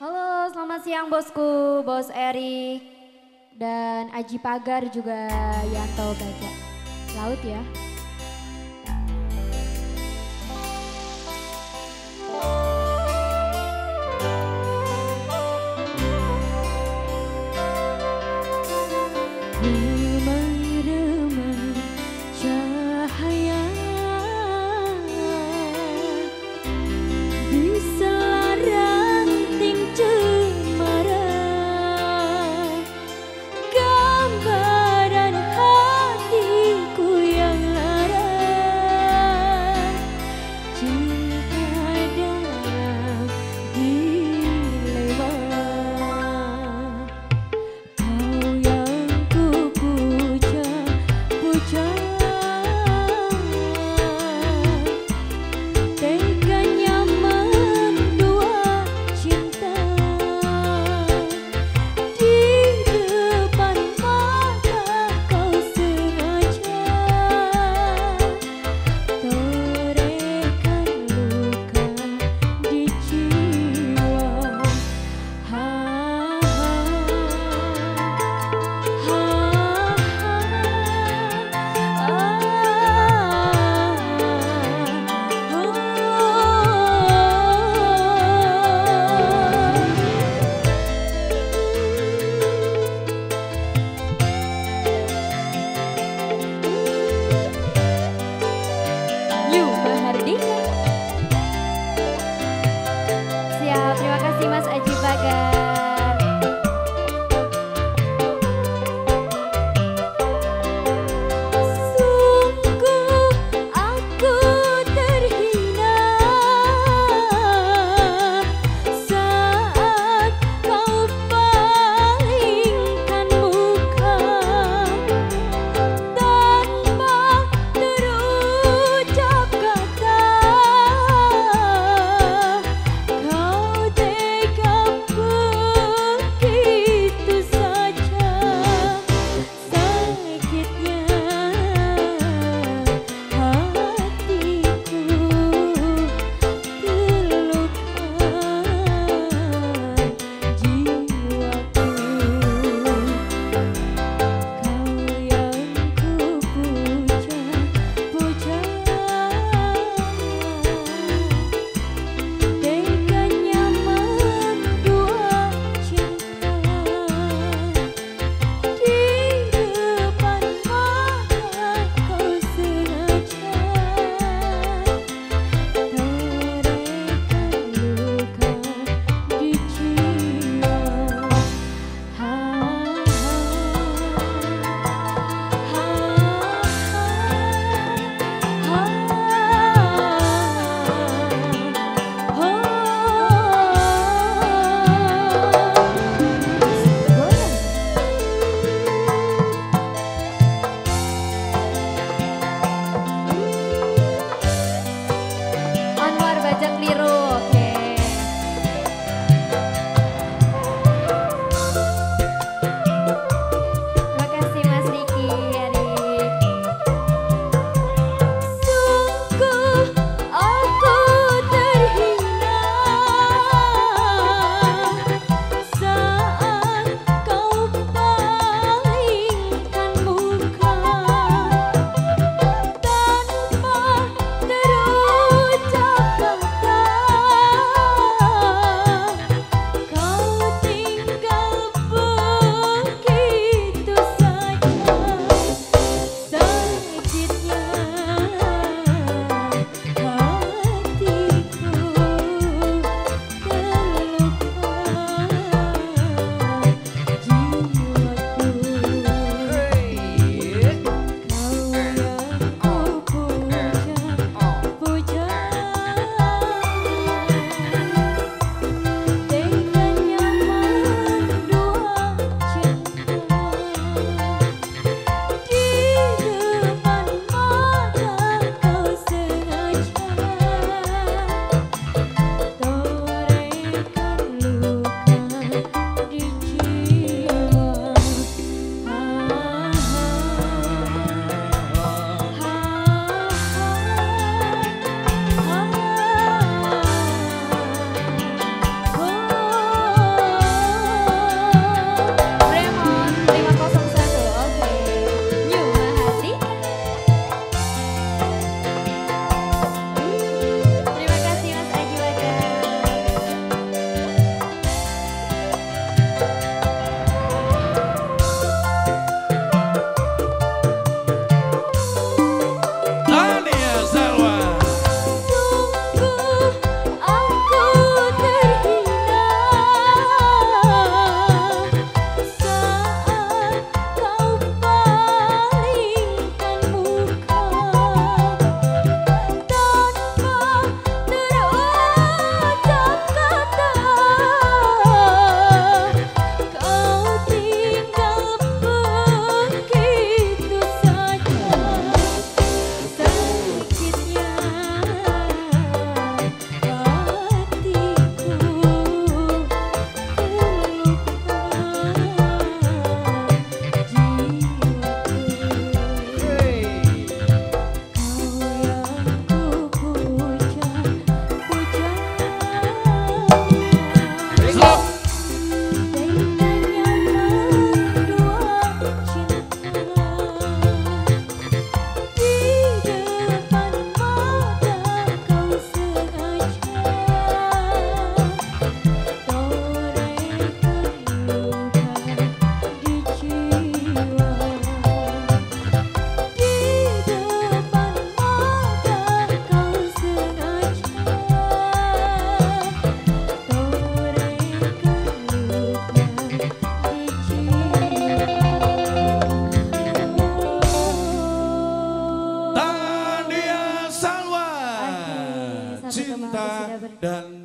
Halo, selamat siang bosku, bos Erik dan Aji Pagar juga Yanto Gajah. Laut ya. dan